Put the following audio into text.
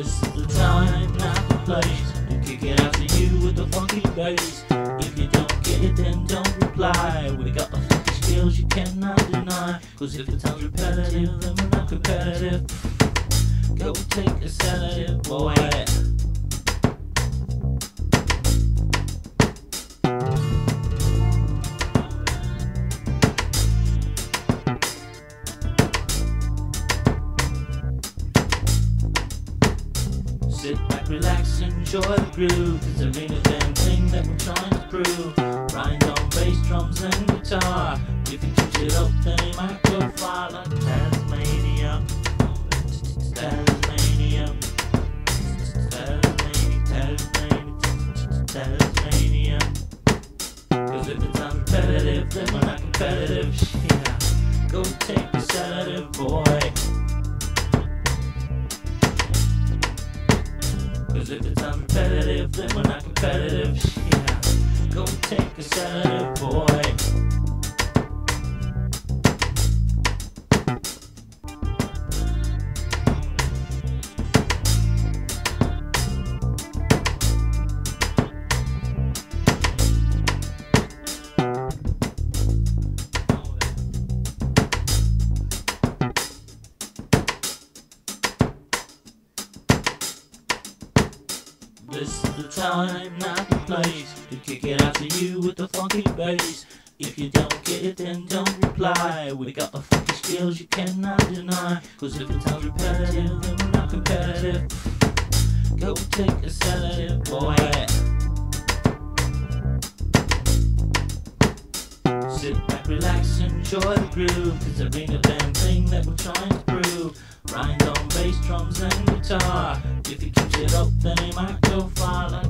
This is the time, not the place. To kick it out to you with the funky bass. If you don't get it, then don't reply. We got the funky skills you cannot deny. Cause if the times repetitive, then we're not competitive. Go take a sedative, boy. Sit back, relax, enjoy the groove. Cause there ain't a damn thing that we're trying to prove. Rhymes on bass, drums, and guitar. If you twist it up, then you might go far like Tasmania. Tasmania. Tasmania. Tasmania. Cause if it sounds repetitive, then we're not competitive. Yeah. Go take a sedative, boy. Cause if it sounds repetitive, then we're not competitive. This is the time, not the place to kick it out to you with the funky bass. If you don't get it, then don't reply. We got the funky skills you cannot deny. Cause if it sounds repetitive, then we're not competitive. Go take a sedative, boy. Sit back, relax, enjoy the groove. Cause there ain't a damn thing that we're trying to prove. Rhymes on bass, drums, and guitar. If you keep it up, then you might go far like